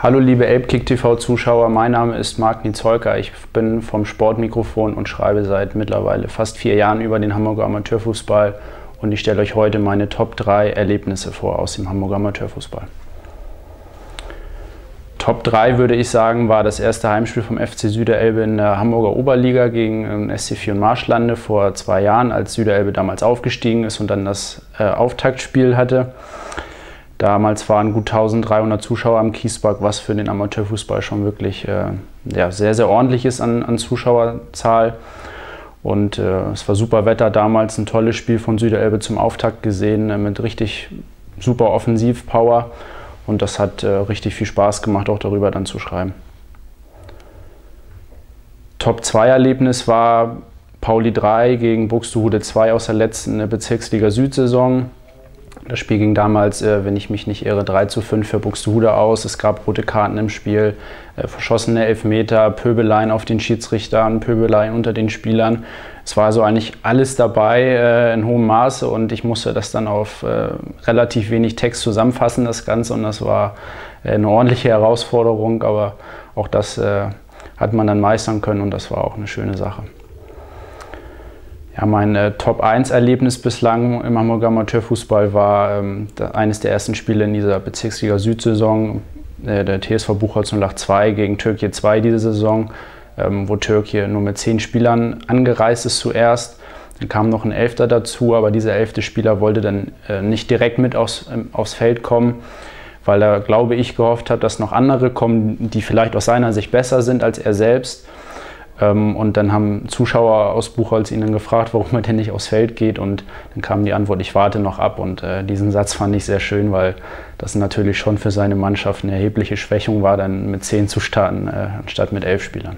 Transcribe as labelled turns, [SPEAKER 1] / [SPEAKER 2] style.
[SPEAKER 1] Hallo liebe Elbkick TV Zuschauer, mein Name ist Marc Niezolker. Ich bin vom Sportmikrofon und schreibe seit mittlerweile fast vier Jahren über den Hamburger Amateurfußball und ich stelle euch heute meine Top 3 Erlebnisse vor aus dem Hamburger Amateurfußball. Top 3 würde ich sagen, war das erste Heimspiel vom FC Süderelbe in der Hamburger Oberliga gegen ähm, SC4 und Marschlande vor zwei Jahren, als Süderelbe damals aufgestiegen ist und dann das äh, Auftaktspiel hatte. Damals waren gut 1300 Zuschauer am Kiesberg, was für den Amateurfußball schon wirklich äh, ja, sehr, sehr ordentlich ist an, an Zuschauerzahl. Und äh, es war super Wetter damals, ein tolles Spiel von Süderelbe zum Auftakt gesehen, äh, mit richtig super Offensivpower. Und das hat äh, richtig viel Spaß gemacht, auch darüber dann zu schreiben. Top 2 Erlebnis war Pauli 3 gegen Buxtehude 2 aus der letzten äh, Bezirksliga Südsaison. Das Spiel ging damals, äh, wenn ich mich nicht irre, 3 zu 5 für Buxtehude aus. Es gab rote Karten im Spiel, äh, verschossene Elfmeter, Pöbeleien auf den Schiedsrichtern, Pöbeleien unter den Spielern. Es war also eigentlich alles dabei äh, in hohem Maße und ich musste das dann auf äh, relativ wenig Text zusammenfassen, das Ganze. Und das war äh, eine ordentliche Herausforderung, aber auch das äh, hat man dann meistern können und das war auch eine schöne Sache. Ja, mein äh, Top-1-Erlebnis bislang im Hamburger Amateurfußball war ähm, eines der ersten Spiele in dieser Bezirksliga Südsaison, äh, der TSV Buchholz 08 gegen Türkei 2 diese Saison, ähm, wo Türkei nur mit zehn Spielern angereist ist zuerst. Dann kam noch ein Elfter dazu, aber dieser elfte Spieler wollte dann äh, nicht direkt mit aufs, ähm, aufs Feld kommen, weil er, glaube ich, gehofft hat, dass noch andere kommen, die vielleicht aus seiner Sicht besser sind als er selbst. Ähm, und dann haben Zuschauer aus Buchholz ihn dann gefragt, warum er denn nicht aufs Feld geht. Und dann kam die Antwort, ich warte noch ab. Und äh, diesen Satz fand ich sehr schön, weil das natürlich schon für seine Mannschaft eine erhebliche Schwächung war, dann mit zehn zu starten, äh, anstatt mit elf Spielern.